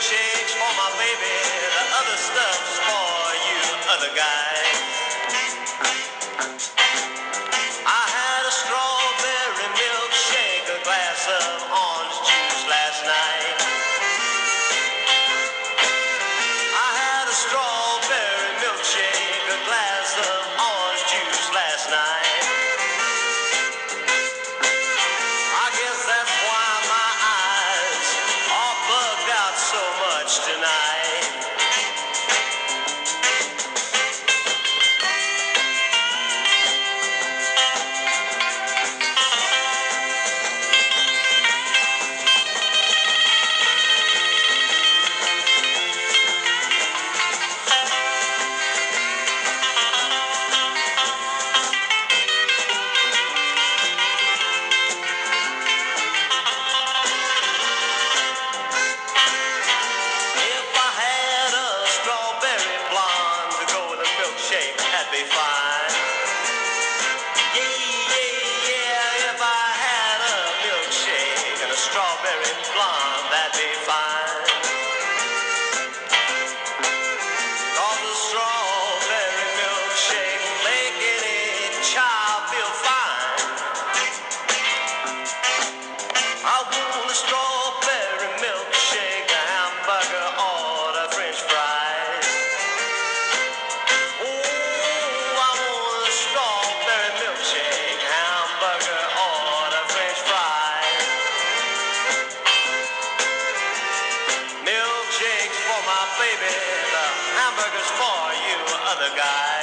milkshakes for my baby. The other stuff's for you other guys. Tonight. strawberry blonde, that'd be fine. Cause a strawberry milkshake, any child feel fine. I want a strawberry baby, the hamburger's for you other guys.